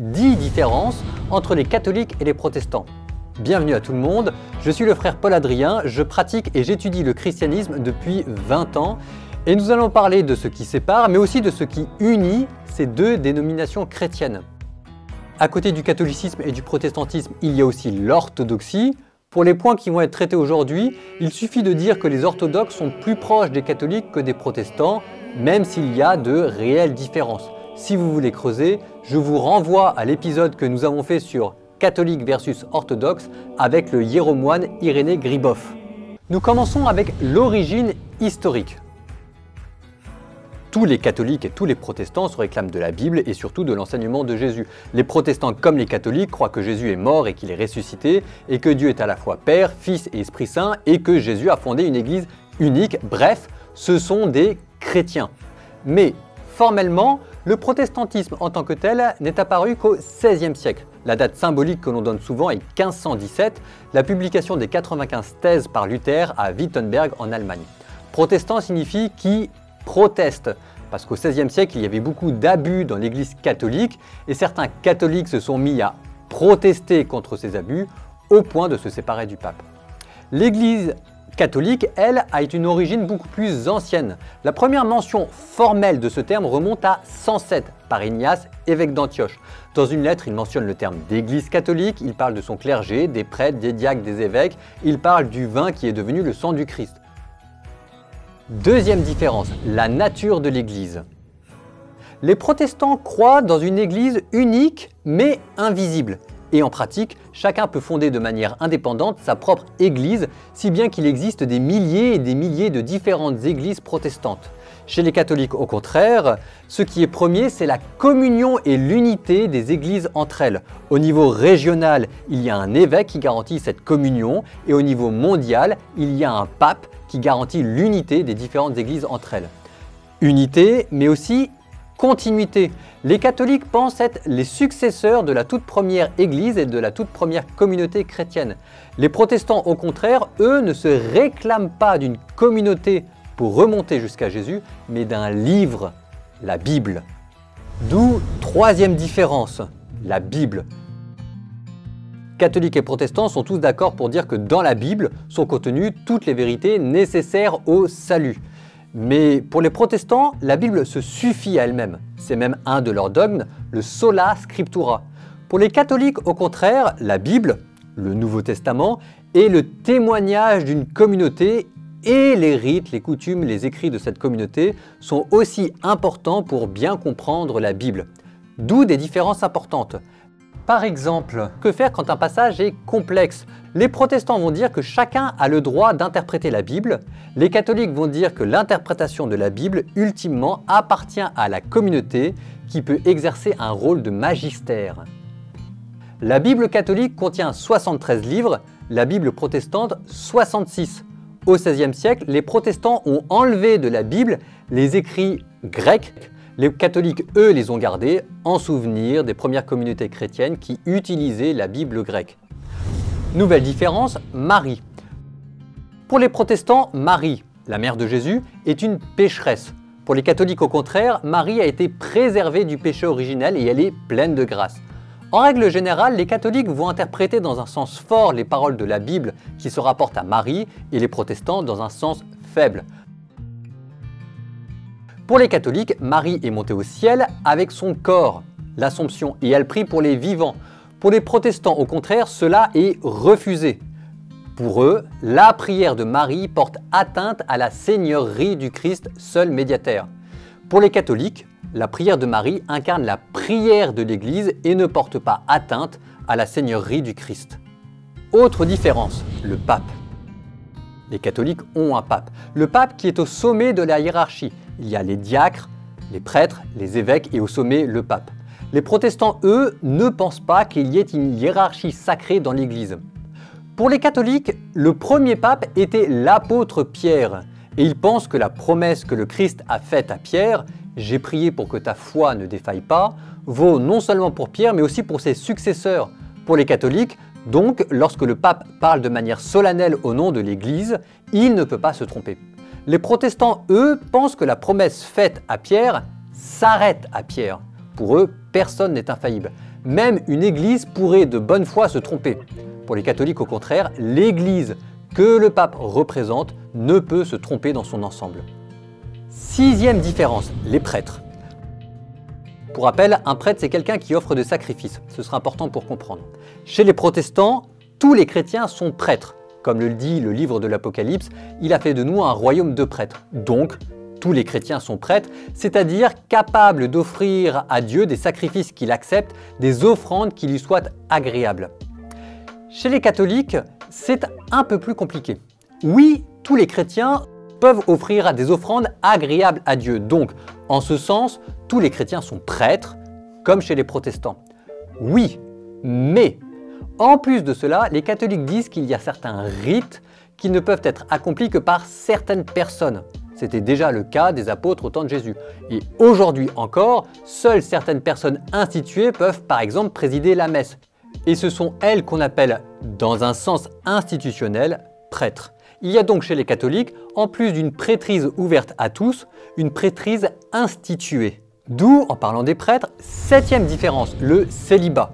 10 différences entre les catholiques et les protestants. Bienvenue à tout le monde, je suis le frère Paul Adrien, je pratique et j'étudie le christianisme depuis 20 ans et nous allons parler de ce qui sépare mais aussi de ce qui unit ces deux dénominations chrétiennes. À côté du catholicisme et du protestantisme, il y a aussi l'orthodoxie. Pour les points qui vont être traités aujourd'hui, il suffit de dire que les orthodoxes sont plus proches des catholiques que des protestants, même s'il y a de réelles différences. Si vous voulez creuser, je vous renvoie à l'épisode que nous avons fait sur catholique versus orthodoxe avec le hiéromoine Irénée Gribov. Nous commençons avec l'origine historique. Tous les catholiques et tous les protestants se réclament de la Bible et surtout de l'enseignement de Jésus. Les protestants comme les catholiques croient que Jésus est mort et qu'il est ressuscité et que Dieu est à la fois Père, Fils et Esprit Saint et que Jésus a fondé une église unique. Bref, ce sont des chrétiens. Mais formellement, le protestantisme en tant que tel n'est apparu qu'au XVIe siècle. La date symbolique que l'on donne souvent est 1517, la publication des 95 thèses par Luther à Wittenberg en Allemagne. Protestant signifie qui proteste, parce qu'au XVIe siècle, il y avait beaucoup d'abus dans l'Église catholique, et certains catholiques se sont mis à protester contre ces abus au point de se séparer du pape. L'Église catholique, elle, a une origine beaucoup plus ancienne. La première mention formelle de ce terme remonte à 107 par Ignace, évêque d'Antioche. Dans une lettre, il mentionne le terme d'église catholique, il parle de son clergé, des prêtres, des diacres, des évêques, il parle du vin qui est devenu le sang du Christ. Deuxième différence, la nature de l'église. Les protestants croient dans une église unique mais invisible. Et en pratique, chacun peut fonder de manière indépendante sa propre église, si bien qu'il existe des milliers et des milliers de différentes églises protestantes. Chez les catholiques, au contraire, ce qui est premier, c'est la communion et l'unité des églises entre elles. Au niveau régional, il y a un évêque qui garantit cette communion, et au niveau mondial, il y a un pape qui garantit l'unité des différentes églises entre elles. Unité, mais aussi continuité. Les catholiques pensent être les successeurs de la toute première Église et de la toute première communauté chrétienne. Les protestants, au contraire, eux, ne se réclament pas d'une communauté pour remonter jusqu'à Jésus, mais d'un livre, la Bible. D'où troisième différence, la Bible. Catholiques et protestants sont tous d'accord pour dire que dans la Bible sont contenues toutes les vérités nécessaires au salut. Mais pour les protestants, la Bible se suffit à elle-même. C'est même un de leurs dogmes, le sola scriptura. Pour les catholiques, au contraire, la Bible, le Nouveau Testament, est le témoignage d'une communauté et les rites, les coutumes, les écrits de cette communauté sont aussi importants pour bien comprendre la Bible. D'où des différences importantes. Par exemple, que faire quand un passage est complexe? Les protestants vont dire que chacun a le droit d'interpréter la Bible, les catholiques vont dire que l'interprétation de la Bible, ultimement, appartient à la communauté qui peut exercer un rôle de magistère. La Bible catholique contient 73 livres, la Bible protestante 66. Au XVIe siècle, les protestants ont enlevé de la Bible les écrits grecs les catholiques, eux, les ont gardés en souvenir des premières communautés chrétiennes qui utilisaient la Bible grecque. Nouvelle différence, Marie. Pour les protestants, Marie, la mère de Jésus, est une pécheresse. Pour les catholiques, au contraire, Marie a été préservée du péché originel et elle est pleine de grâce. En règle générale, les catholiques vont interpréter dans un sens fort les paroles de la Bible qui se rapportent à Marie et les protestants dans un sens faible. Pour les catholiques, Marie est montée au ciel avec son corps, l'Assomption, et elle prie pour les vivants. Pour les protestants, au contraire, cela est refusé. Pour eux, la prière de Marie porte atteinte à la seigneurie du Christ, seul médiateur. Pour les catholiques, la prière de Marie incarne la prière de l'Église et ne porte pas atteinte à la seigneurie du Christ. Autre différence, le pape. Les catholiques ont un pape. Le pape qui est au sommet de la hiérarchie. Il y a les diacres, les prêtres, les évêques et au sommet le pape. Les protestants, eux, ne pensent pas qu'il y ait une hiérarchie sacrée dans l'Église. Pour les catholiques, le premier pape était l'apôtre Pierre, et ils pensent que la promesse que le Christ a faite à Pierre, j'ai prié pour que ta foi ne défaille pas, vaut non seulement pour Pierre, mais aussi pour ses successeurs. Pour les catholiques, donc, lorsque le pape parle de manière solennelle au nom de l'Église, il ne peut pas se tromper. Les protestants, eux, pensent que la promesse faite à Pierre s'arrête à Pierre. Pour eux, personne n'est infaillible. Même une église pourrait de bonne foi se tromper. Pour les catholiques, au contraire, l'église que le pape représente ne peut se tromper dans son ensemble. Sixième différence, les prêtres. Pour rappel, un prêtre, c'est quelqu'un qui offre des sacrifices. Ce sera important pour comprendre. Chez les protestants, tous les chrétiens sont prêtres. Comme le dit le livre de l'Apocalypse, il a fait de nous un royaume de prêtres. Donc, tous les chrétiens sont prêtres, c'est-à-dire capables d'offrir à Dieu des sacrifices qu'il accepte, des offrandes qui lui soient agréables. Chez les catholiques, c'est un peu plus compliqué. Oui, tous les chrétiens peuvent offrir des offrandes agréables à Dieu. Donc, en ce sens, tous les chrétiens sont prêtres, comme chez les protestants. Oui, mais en plus de cela, les catholiques disent qu'il y a certains rites qui ne peuvent être accomplis que par certaines personnes. C'était déjà le cas des apôtres au temps de Jésus. Et aujourd'hui encore, seules certaines personnes instituées peuvent par exemple présider la messe. Et ce sont elles qu'on appelle, dans un sens institutionnel, prêtres. Il y a donc chez les catholiques, en plus d'une prêtrise ouverte à tous, une prêtrise instituée. D'où, en parlant des prêtres, septième différence, le célibat.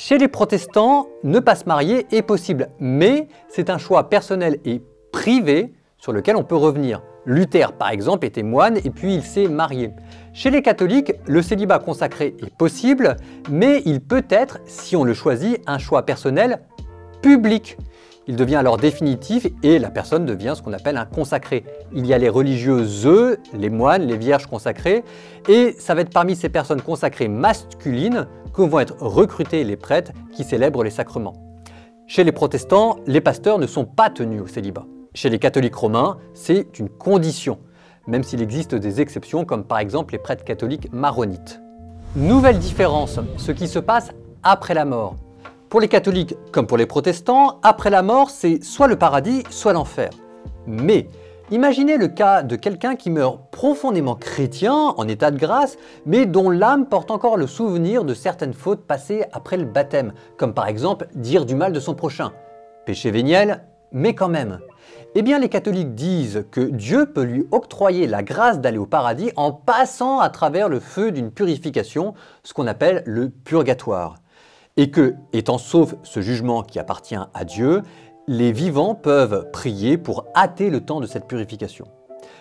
Chez les protestants, ne pas se marier est possible, mais c'est un choix personnel et privé sur lequel on peut revenir. Luther, par exemple, était moine et puis il s'est marié. Chez les catholiques, le célibat consacré est possible, mais il peut être, si on le choisit, un choix personnel public. Il devient alors définitif et la personne devient ce qu'on appelle un consacré. Il y a les religieuses, les moines, les vierges consacrées, et ça va être parmi ces personnes consacrées masculines que vont être recrutés les prêtres qui célèbrent les sacrements. Chez les protestants, les pasteurs ne sont pas tenus au célibat. Chez les catholiques romains, c'est une condition, même s'il existe des exceptions comme par exemple les prêtres catholiques maronites. Nouvelle différence, ce qui se passe après la mort. Pour les catholiques comme pour les protestants, après la mort, c'est soit le paradis, soit l'enfer. Mais imaginez le cas de quelqu'un qui meurt profondément chrétien, en état de grâce, mais dont l'âme porte encore le souvenir de certaines fautes passées après le baptême, comme par exemple dire du mal de son prochain. Péché véniel, mais quand même. Eh bien, les catholiques disent que Dieu peut lui octroyer la grâce d'aller au paradis en passant à travers le feu d'une purification, ce qu'on appelle le purgatoire et que, étant sauf ce jugement qui appartient à Dieu, les vivants peuvent prier pour hâter le temps de cette purification.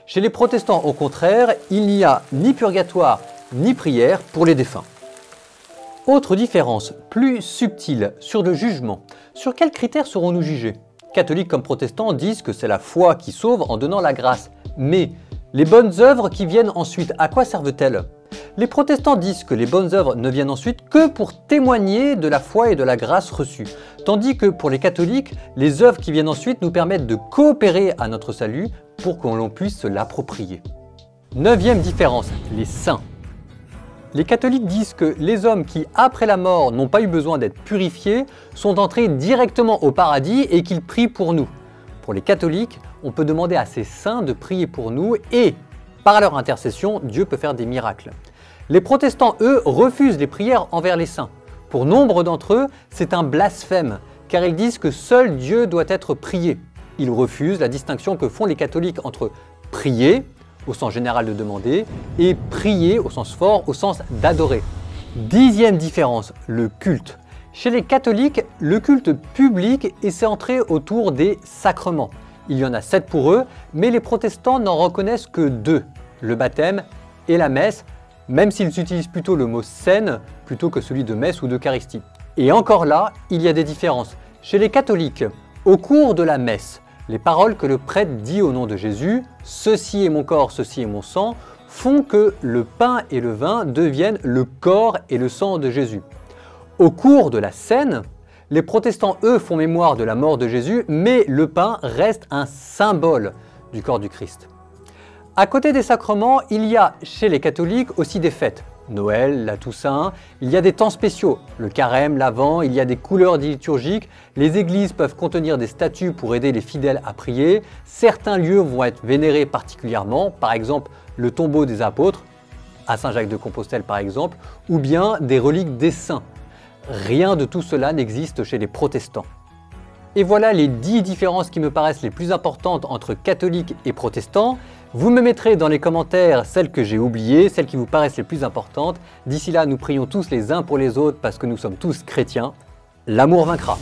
Chez les protestants, au contraire, il n'y a ni purgatoire ni prière pour les défunts. Autre différence, plus subtile, sur le jugement. Sur quels critères serons-nous jugés? Catholiques comme protestants disent que c'est la foi qui sauve en donnant la grâce. Mais les bonnes œuvres qui viennent ensuite, à quoi servent-elles? Les protestants disent que les bonnes œuvres ne viennent ensuite que pour témoigner de la foi et de la grâce reçue, tandis que pour les catholiques, les œuvres qui viennent ensuite nous permettent de coopérer à notre salut pour que l'on puisse se l'approprier. Neuvième différence, les saints. Les catholiques disent que les hommes qui, après la mort, n'ont pas eu besoin d'être purifiés, sont entrés directement au paradis et qu'ils prient pour nous. Pour les catholiques, on peut demander à ces saints de prier pour nous et, par leur intercession, Dieu peut faire des miracles. Les protestants, eux, refusent les prières envers les saints. Pour nombre d'entre eux, c'est un blasphème, car ils disent que seul Dieu doit être prié. Ils refusent la distinction que font les catholiques entre prier, au sens général de demander, et prier au sens fort, au sens d'adorer. Dixième différence, le culte. Chez les catholiques, le culte public est centré autour des sacrements. Il y en a sept pour eux, mais les protestants n'en reconnaissent que deux, le baptême et la messe, même s'ils utilisent plutôt le mot scène plutôt que celui de messe ou d'Eucharistie. Et encore là, il y a des différences. Chez les catholiques, au cours de la messe, les paroles que le prêtre dit au nom de Jésus, Ceci est mon corps, ceci est mon sang, font que le pain et le vin deviennent le corps et le sang de Jésus. Au cours de la scène, les protestants, eux, font mémoire de la mort de Jésus, mais le pain reste un symbole du corps du Christ. À côté des sacrements, il y a chez les catholiques aussi des fêtes. Noël, la Toussaint, il y a des temps spéciaux, le carême, l'Avent, il y a des couleurs liturgiques, les églises peuvent contenir des statues pour aider les fidèles à prier, certains lieux vont être vénérés particulièrement, par exemple le tombeau des apôtres, à Saint-Jacques de Compostelle par exemple, ou bien des reliques des saints. Rien de tout cela n'existe chez les protestants. Et voilà les 10 différences qui me paraissent les plus importantes entre catholiques et protestants. Vous me mettrez dans les commentaires celles que j'ai oubliées, celles qui vous paraissent les plus importantes. D'ici là, nous prions tous les uns pour les autres parce que nous sommes tous chrétiens. L'amour vaincra.